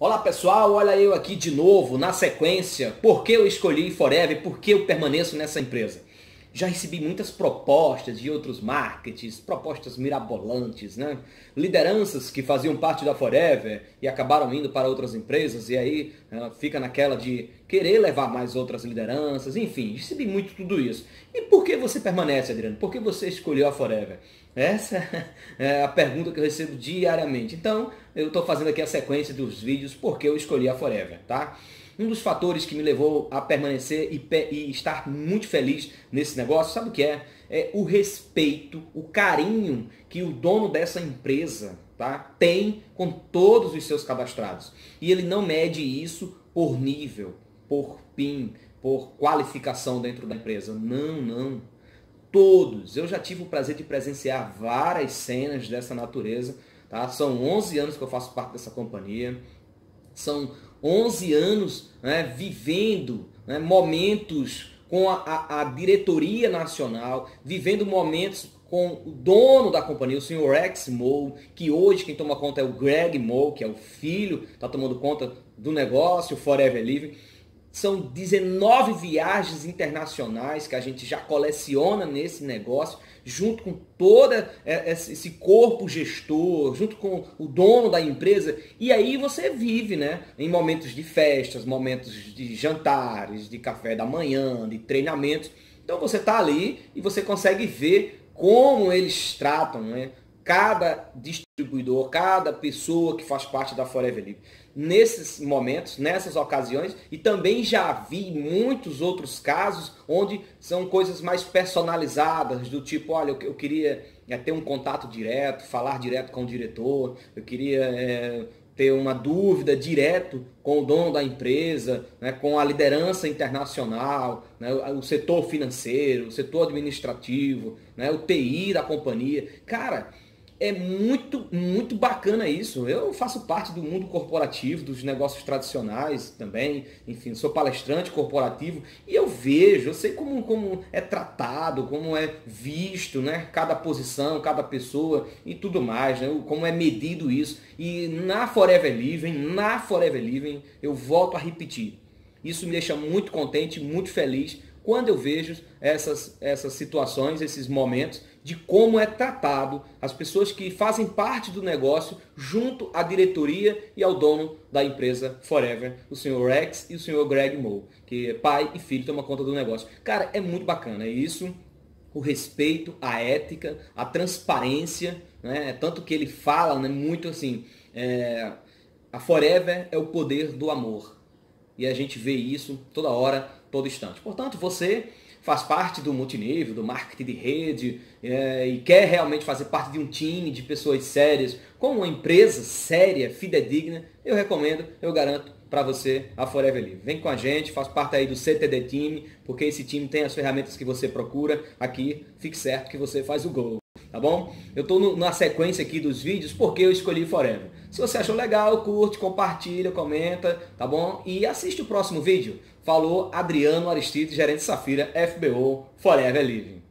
Olá pessoal, olha eu aqui de novo na sequência. Por que eu escolhi Forever? Por que eu permaneço nessa empresa? Já recebi muitas propostas de outros marketings, propostas mirabolantes, né? Lideranças que faziam parte da Forever e acabaram indo para outras empresas e aí uh, fica naquela de querer levar mais outras lideranças, enfim, recebi muito tudo isso. E por que você permanece, Adriano? Por que você escolheu a Forever? Essa é a pergunta que eu recebo diariamente. Então, eu estou fazendo aqui a sequência dos vídeos porque eu escolhi a Forever, tá? Um dos fatores que me levou a permanecer e, e estar muito feliz nesse negócio, sabe o que é? É o respeito, o carinho que o dono dessa empresa tá, tem com todos os seus cadastrados. E ele não mede isso por nível, por PIN, por qualificação dentro da empresa. Não, não todos. Eu já tive o prazer de presenciar várias cenas dessa natureza. Tá? São 11 anos que eu faço parte dessa companhia. São 11 anos né, vivendo né, momentos com a, a, a, diretoria nacional, vivendo momentos com o dono da companhia, o senhor Rex Moe, que hoje quem toma conta é o Greg Moe, que é o filho, está tomando conta do negócio, Forever Living. São 19 viagens internacionais que a gente já coleciona nesse negócio, junto com todo esse corpo gestor, junto com o dono da empresa. E aí você vive, né? Em momentos de festas, momentos de jantares, de café da manhã, de treinamentos. Então você está ali e você consegue ver como eles tratam, né? Cada distribuidor, cada pessoa que faz parte da Forever Living. Nesses momentos, nessas ocasiões, e também já vi muitos outros casos onde são coisas mais personalizadas, do tipo, olha, eu, eu queria é, ter um contato direto, falar direto com o diretor, eu queria é, ter uma dúvida direto com o dono da empresa, né, com a liderança internacional, né, o setor financeiro, o setor administrativo, né, o TI da companhia. Cara, é muito, muito bacana isso. Eu faço parte do mundo corporativo, dos negócios tradicionais também. Enfim, sou palestrante corporativo e eu vejo, eu sei como, como é tratado, como é visto, né? Cada posição, cada pessoa e tudo mais, né? Como é medido isso. E na Forever Living, na Forever Living, eu volto a repetir. Isso me deixa muito contente, muito feliz quando eu vejo essas, essas situações, esses momentos de como é tratado as pessoas que fazem parte do negócio junto à diretoria e ao dono da empresa Forever, o senhor Rex e o senhor Greg Moe, que é pai e filho tomam conta do negócio. Cara, é muito bacana. Isso, o respeito, a ética, a transparência, né? Tanto que ele fala né, muito assim, é, a Forever é o poder do amor. E a gente vê isso toda hora, todo instante. Portanto, você faz parte do multinível, do marketing de rede é, e quer realmente fazer parte de um time de pessoas sérias, com uma empresa séria, fidedigna, eu recomendo, eu garanto para você a Forever Livre. Vem com a gente, faz parte aí do CTD Time, porque esse time tem as ferramentas que você procura. Aqui, fique certo que você faz o gol tá bom? Eu estou na sequência aqui dos vídeos porque eu escolhi Forever. Se você achou legal, curte, compartilha, comenta, tá bom? E assiste o próximo vídeo. Falou Adriano Aristides, gerente Safira, FBO, Forever Living.